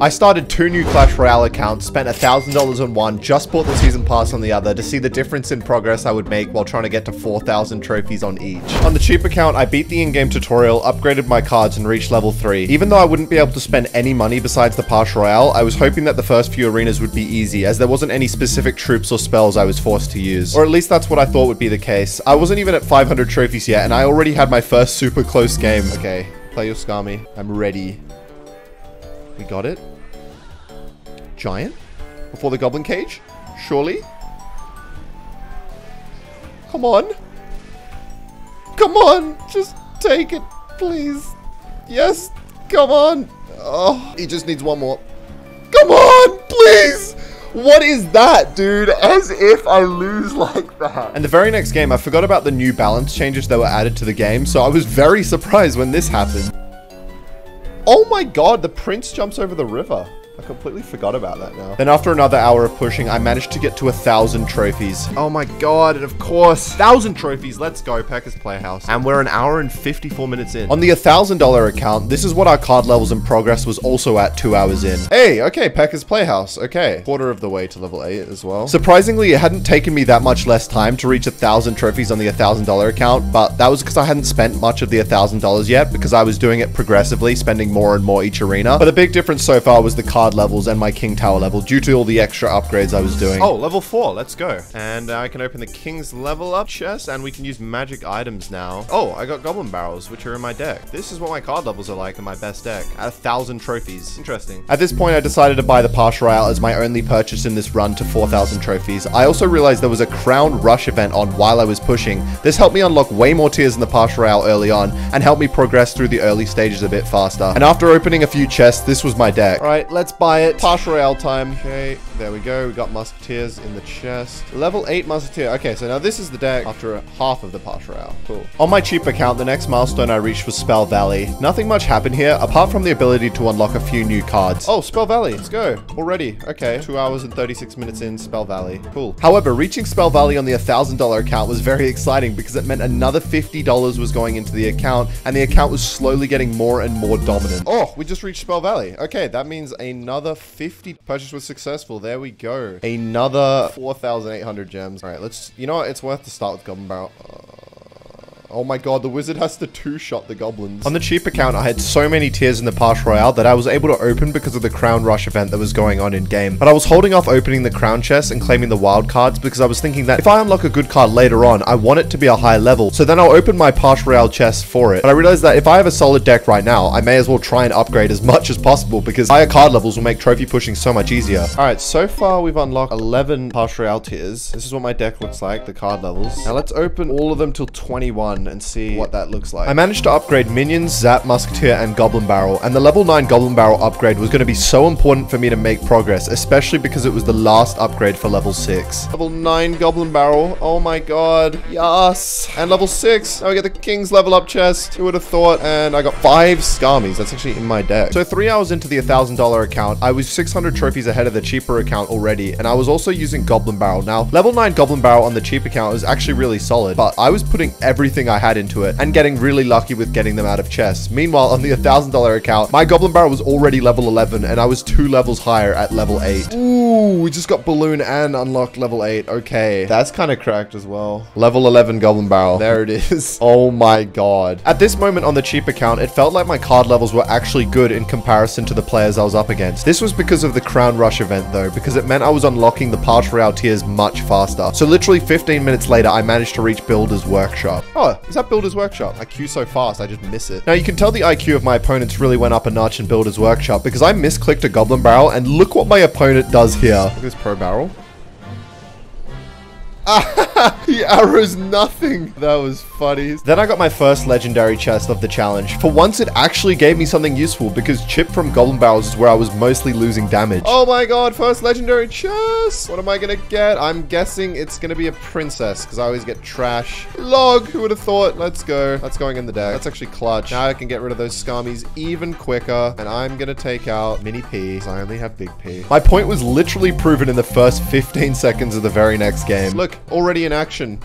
I started two new Clash Royale accounts, spent $1,000 on one, just bought the season pass on the other to see the difference in progress I would make while trying to get to 4,000 trophies on each. On the cheap account, I beat the in-game tutorial, upgraded my cards, and reached level 3. Even though I wouldn't be able to spend any money besides the Pass Royale, I was hoping that the first few arenas would be easy, as there wasn't any specific troops or spells I was forced to use. Or at least that's what I thought would be the case. I wasn't even at 500 trophies yet, and I already had my first super close game. Okay, play your Skarmy. I'm ready. We got it? Giant? Before the goblin cage? Surely? Come on. Come on. Just take it, please. Yes. Come on. Oh, he just needs one more. Come on, please. What is that, dude? As if I lose like that. And the very next game, I forgot about the new balance changes that were added to the game, so I was very surprised when this happened. Oh my god, the prince jumps over the river. I completely forgot about that now. Then after another hour of pushing, I managed to get to a thousand trophies. Oh my god, and of course, thousand trophies. Let's go, Pekka's Playhouse. And we're an hour and 54 minutes in. On the $1,000 account, this is what our card levels and progress was also at two hours in. Hey, okay, Pekka's Playhouse. Okay, quarter of the way to level 8 as well. Surprisingly, it hadn't taken me that much less time to reach a thousand trophies on the $1,000 account, but that was because I hadn't spent much of the $1,000 yet because I was doing it progressively, spending more and more each arena. But the big difference so far was the card levels and my King Tower level due to all the extra upgrades I was doing. Oh, level 4, let's go. And uh, I can open the King's level up chest and we can use magic items now. Oh, I got Goblin Barrels, which are in my deck. This is what my card levels are like in my best deck. At a thousand trophies. Interesting. At this point, I decided to buy the Pass Royale as my only purchase in this run to 4,000 trophies. I also realized there was a Crown Rush event on while I was pushing. This helped me unlock way more tiers in the Pass Royale early on and helped me progress through the early stages a bit faster. And after opening a few chests, this was my deck. All right, let's buy it. Pass Royale time. Okay, there we go. We got Musketeers in the chest. Level 8 Musketeer. Okay, so now this is the deck after half of the Pass Royale. Cool. On my cheap account, the next milestone I reached was Spell Valley. Nothing much happened here, apart from the ability to unlock a few new cards. Oh, Spell Valley. Let's go. Already. Okay. 2 hours and 36 minutes in Spell Valley. Cool. However, reaching Spell Valley on the $1,000 account was very exciting because it meant another $50 was going into the account, and the account was slowly getting more and more dominant. Oh, we just reached Spell Valley. Okay, that means another 50 purchase was successful. There we go. Another 4,800 gems. All right, let's, you know what? It's worth to start with Goblin Barrel. Uh, Oh my god, the wizard has to two-shot the goblins. On the cheap account, I had so many tiers in the Pass Royale that I was able to open because of the Crown Rush event that was going on in-game. But I was holding off opening the Crown chest and claiming the wild cards because I was thinking that if I unlock a good card later on, I want it to be a high level. So then I'll open my Pass Royale chest for it. But I realized that if I have a solid deck right now, I may as well try and upgrade as much as possible because higher card levels will make trophy pushing so much easier. All right, so far we've unlocked 11 Pass Royale tiers. This is what my deck looks like, the card levels. Now let's open all of them till 21 and see what that looks like. I managed to upgrade Minions, Zap, Musketeer, and Goblin Barrel, and the level 9 Goblin Barrel upgrade was going to be so important for me to make progress, especially because it was the last upgrade for level 6. Level 9 Goblin Barrel, oh my god, yes! And level 6, now we get the King's level up chest, who would have thought? And I got 5 Skarmies, that's actually in my deck. So 3 hours into the $1,000 account, I was 600 trophies ahead of the cheaper account already, and I was also using Goblin Barrel. Now, level 9 Goblin Barrel on the cheap account is actually really solid, but I was putting everything I had into it, and getting really lucky with getting them out of chests. Meanwhile, on the $1,000 account, my Goblin Barrel was already level 11 and I was two levels higher at level 8. Ooh, we just got Balloon and unlocked level 8. Okay, that's kind of cracked as well. Level 11 Goblin Barrel. There it is. Oh my god. At this moment on the cheap account, it felt like my card levels were actually good in comparison to the players I was up against. This was because of the Crown Rush event though, because it meant I was unlocking the Pass Royale tiers much faster. So literally 15 minutes later, I managed to reach Builder's Workshop. Oh, is that Builder's Workshop? I queue so fast, I just miss it. Now, you can tell the IQ of my opponents really went up a notch in Builder's Workshop because I misclicked a Goblin Barrel, and look what my opponent does here. Look at this Pro Barrel. he arrows nothing. That was funny. Then I got my first legendary chest of the challenge. For once, it actually gave me something useful because Chip from Goblin Barrels is where I was mostly losing damage. Oh my god, first legendary chest. What am I gonna get? I'm guessing it's gonna be a princess because I always get trash. Log, who would have thought? Let's go. That's going in the deck. That's actually clutch. Now I can get rid of those Skarmies even quicker. And I'm gonna take out Mini P because I only have Big P. My point was literally proven in the first 15 seconds of the very next game. Look, already in action.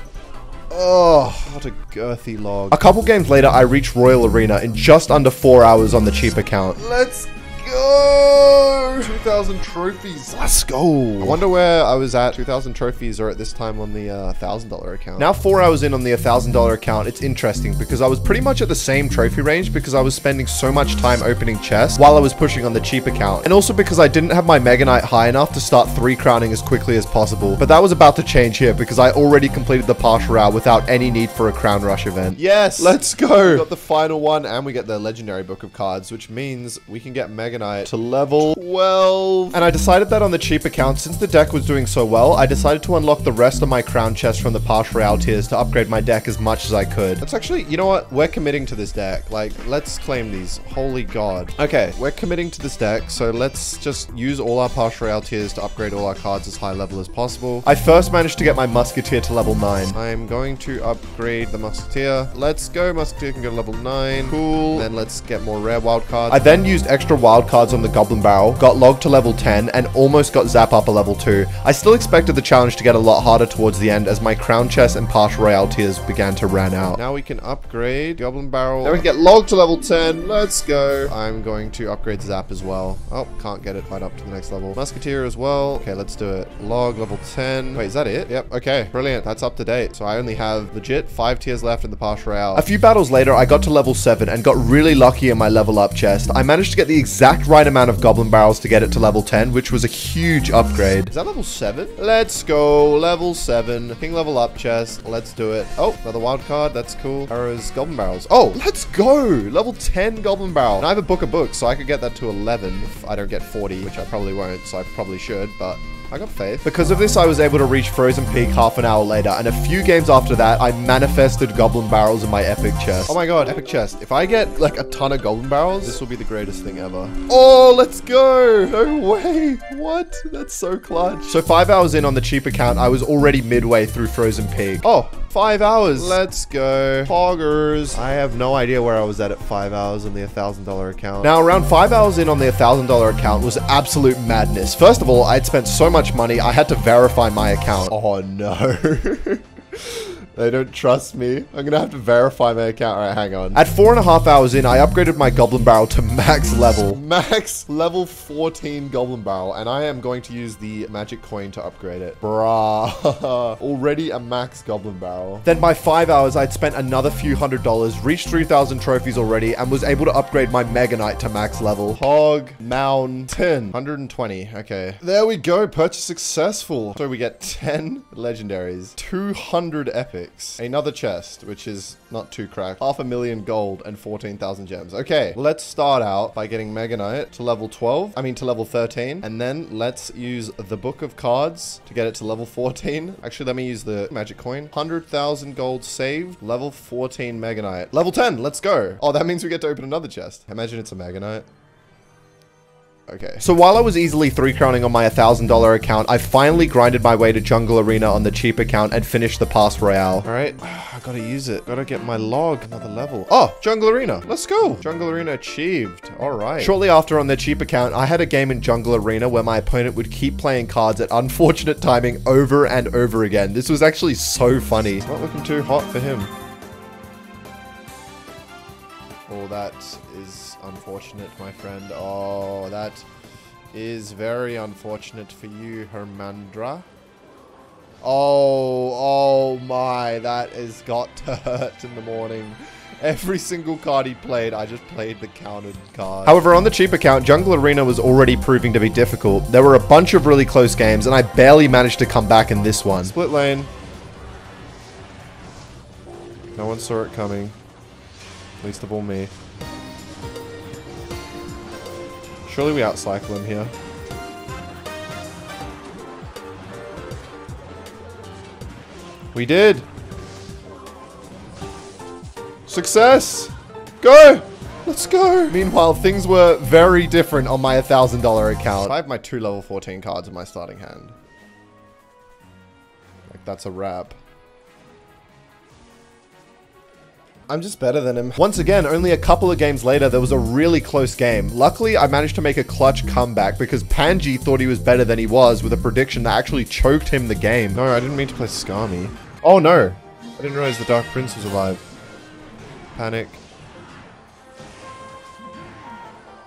Oh, what a girthy log. A couple games later, I reached Royal Arena in just under four hours on the cheap account. Let's go! 2,000 trophies. Let's go. I wonder where I was at 2,000 trophies or at this time on the uh, $1,000 account. Now four hours in on the $1,000 account, it's interesting because I was pretty much at the same trophy range because I was spending so much time opening chests while I was pushing on the cheap account. And also because I didn't have my Mega Knight high enough to start three crowning as quickly as possible. But that was about to change here because I already completed the Pass Royale without any need for a crown rush event. Yes, let's go. Got the final one and we get the legendary book of cards, which means we can get Mega Knight to level 12. And I decided that on the cheap account, since the deck was doing so well, I decided to unlock the rest of my crown chest from the Pass Royale tiers to upgrade my deck as much as I could. That's actually, you know what? We're committing to this deck. Like, let's claim these. Holy God. Okay, we're committing to this deck, so let's just use all our Pass Royale tiers to upgrade all our cards as high level as possible. I first managed to get my Musketeer to level 9. I'm going to upgrade the Musketeer. Let's go. Musketeer can go to level 9. Cool. Then let's get more rare wild cards. I then used extra wild cards on the Goblin Barrel, got logged to level 10, and almost got Zap up a level 2. I still expected the challenge to get a lot harder towards the end as my Crown Chest and Pass Royale tiers began to run out. Now we can upgrade Goblin Barrel. Now we can get logged to level 10. Let's go. I'm going to upgrade Zap as well. Oh, can't get it quite up to the next level. Musketeer as well. Okay, let's do it. Log level 10. Wait, is that it? Yep. Okay, brilliant. That's up to date. So I only have legit five tiers left in the Pass Royale. A few battles later, I got to level 7 and got really lucky in my level up chest. I managed to get the exact right amount of Goblin Barrels to get it to level 10, which was a huge upgrade. Is that level 7? Let's go. Level 7. King level up chest. Let's do it. Oh, another wild card. That's cool. Arrows, Goblin Barrels. Oh, let's go. Level 10 Goblin Barrel. And I have a book of books, so I could get that to 11 if I don't get 40, which I probably won't, so I probably should, but I got faith. Because of this, I was able to reach Frozen Peak half an hour later, and a few games after that, I manifested Goblin Barrels in my Epic Chest. Oh my god, Epic Chest. If I get, like, a ton of Goblin Barrels, this will be the greatest thing ever. Oh, let's go! No way! What? That's so clutch. So five hours in on the cheap account, I was already midway through Frozen Peak. Oh, Five hours. Let's go. Poggers. I have no idea where I was at at five hours on the $1,000 account. Now, around five hours in on the $1,000 account was absolute madness. First of all, I had spent so much money, I had to verify my account. Oh, no. They don't trust me. I'm gonna have to verify my account. All right, hang on. At four and a half hours in, I upgraded my Goblin Barrel to max level. Max level 14 Goblin Barrel. And I am going to use the magic coin to upgrade it. Bruh. Already a max Goblin Barrel. Then by five hours, I'd spent another few hundred dollars, reached 3,000 trophies already, and was able to upgrade my Mega Knight to max level. Hog Mountain. 120. Okay. There we go. Purchase successful. So we get 10 legendaries, 200 epic Another chest, which is not too cracked. Half a million gold and 14,000 gems. Okay, let's start out by getting Mega Knight to level 12. I mean, to level 13. And then let's use the Book of Cards to get it to level 14. Actually, let me use the magic coin. 100,000 gold saved. Level 14 Mega Knight. Level 10, let's go. Oh, that means we get to open another chest. Imagine it's a Mega Knight. Okay. So while I was easily three crowning on my $1,000 account, I finally grinded my way to Jungle Arena on the cheap account and finished the Pass Royale. All right, I gotta use it. Gotta get my log another level. Oh, Jungle Arena. Let's go. Jungle Arena achieved. All right. Shortly after on the cheap account, I had a game in Jungle Arena where my opponent would keep playing cards at unfortunate timing over and over again. This was actually so funny. It's not looking too hot for him. Oh, that is unfortunate, my friend. Oh, that is very unfortunate for you, Hermandra. Oh, oh my, that has got to hurt in the morning. Every single card he played, I just played the counted card. However, on the cheap account, Jungle Arena was already proving to be difficult. There were a bunch of really close games, and I barely managed to come back in this one. Split lane. No one saw it coming. At Least of all me. Surely we outcycle him here. We did! Success! Go! Let's go! Meanwhile, things were very different on my $1,000 account. I have my two level 14 cards in my starting hand. Like, that's a wrap. I'm just better than him. Once again, only a couple of games later, there was a really close game. Luckily, I managed to make a clutch comeback because Panji thought he was better than he was with a prediction that actually choked him the game. No, I didn't mean to play Skarmy. Oh no, I didn't realize the Dark Prince was alive. Panic.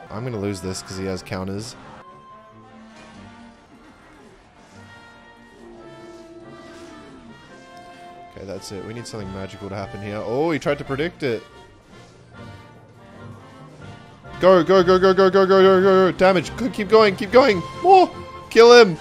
I'm gonna lose this because he has counters. Okay, that's it. We need something magical to happen here. Oh, he tried to predict it. Go, go, go, go, go, go, go, go, go, go. Damage. Keep going, keep going. More. Kill him.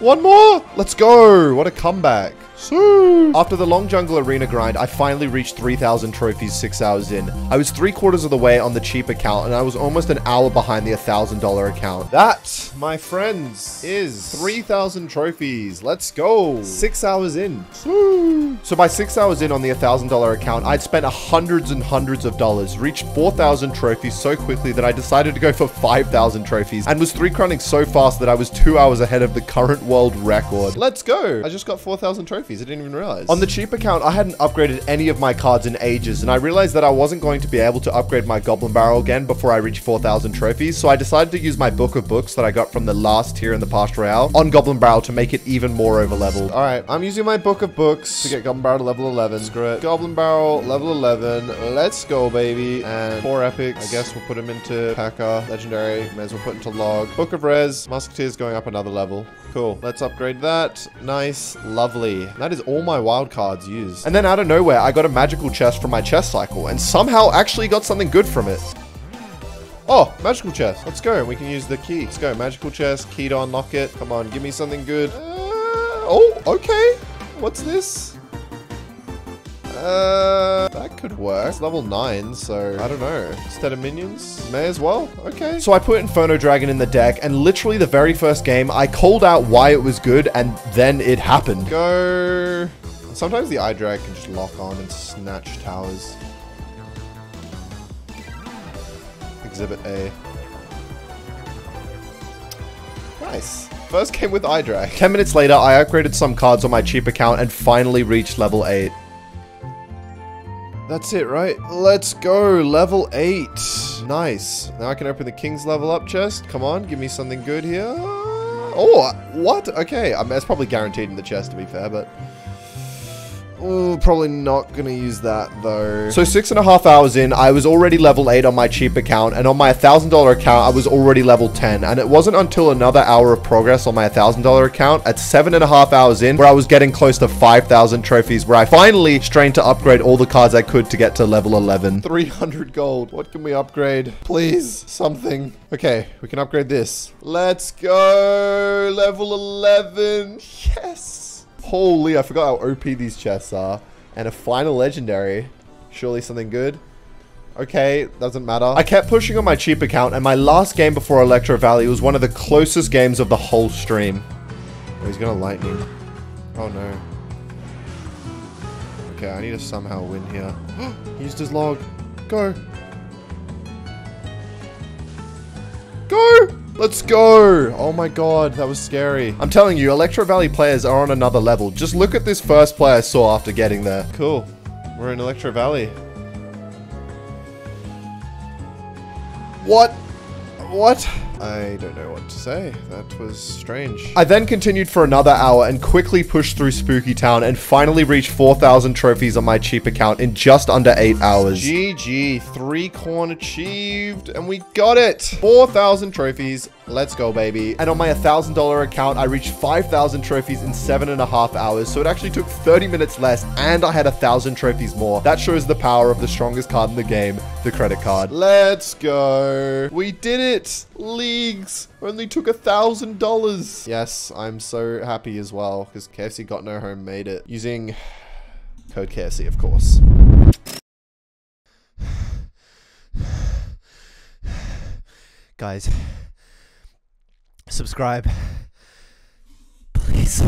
One more. Let's go. What a comeback. After the long jungle arena grind, I finally reached 3,000 trophies six hours in. I was three quarters of the way on the cheap account, and I was almost an hour behind the $1,000 account. That, my friends, is 3,000 trophies. Let's go. Six hours in. So by six hours in on the $1,000 account, I'd spent hundreds and hundreds of dollars, reached 4,000 trophies so quickly that I decided to go for 5,000 trophies, and was three crowning so fast that I was two hours ahead of the current world record. Let's go. I just got 4,000 trophies. I didn't even realize. On the cheap account, I hadn't upgraded any of my cards in ages, and I realized that I wasn't going to be able to upgrade my Goblin Barrel again before I reached 4,000 trophies, so I decided to use my Book of Books that I got from the last tier in the Pass Royale on Goblin Barrel to make it even more over leveled. Alright, I'm using my Book of Books to get Goblin Barrel to level 11. Screw it. Goblin Barrel, level 11. Let's go, baby. And four epics. I guess we'll put him into P.E.K.K.A. Legendary. May as well put into Log. Book of Res. Musketeers going up another level. Cool. Let's upgrade that. Nice. Lovely. That is all my wild cards used. And then out of nowhere, I got a magical chest from my chest cycle and somehow actually got something good from it. Oh, magical chest. Let's go. We can use the key. Let's go. Magical chest. Key to unlock it. Come on. Give me something good. Uh, oh, okay. What's this? Uh, that could work. It's level 9, so I don't know. Instead of minions? May as well. Okay. So I put Inferno Dragon in the deck, and literally the very first game, I called out why it was good, and then it happened. Go... Sometimes the Eye Drag can just lock on and snatch towers. Exhibit A. Nice. First game with Eye Drag. 10 minutes later, I upgraded some cards on my cheap account and finally reached level 8. That's it, right? Let's go. Level 8. Nice. Now I can open the King's level up chest. Come on, give me something good here. Oh, what? Okay, I mean, it's probably guaranteed in the chest, to be fair, but... Ooh, probably not gonna use that though. So six and a half hours in, I was already level 8 on my cheap account, and on my $1,000 account, I was already level 10. And it wasn't until another hour of progress on my $1,000 account, at seven and a half hours in, where I was getting close to 5,000 trophies, where I finally strained to upgrade all the cards I could to get to level 11. 300 gold. What can we upgrade? Please, something. Okay, we can upgrade this. Let's go! Level 11! Yes! Holy, I forgot how OP these chests are. And a final legendary. Surely something good. Okay, doesn't matter. I kept pushing on my cheap account, and my last game before Electro Valley was one of the closest games of the whole stream. Oh, he's gonna lightning. Oh no. Okay, I need to somehow win here. he used his log. Go. Let's go! Oh my god, that was scary. I'm telling you, Electro Valley players are on another level. Just look at this first player I saw after getting there. Cool. We're in Electro Valley. What? What? I don't know what to say. That was strange. I then continued for another hour and quickly pushed through Spooky Town and finally reached 4,000 trophies on my cheap account in just under 8 hours. GG, 3 corn achieved, and we got it! 4,000 trophies, let's go baby. And on my $1,000 account, I reached 5,000 trophies in 7.5 hours, so it actually took 30 minutes less, and I had 1,000 trophies more. That shows the power of the strongest card in the game, the credit card. Let's go! We did it! leagues. Only took a thousand dollars. Yes, I'm so happy as well because KFC Got No Home made it using code KFC, of course. Guys, subscribe, please.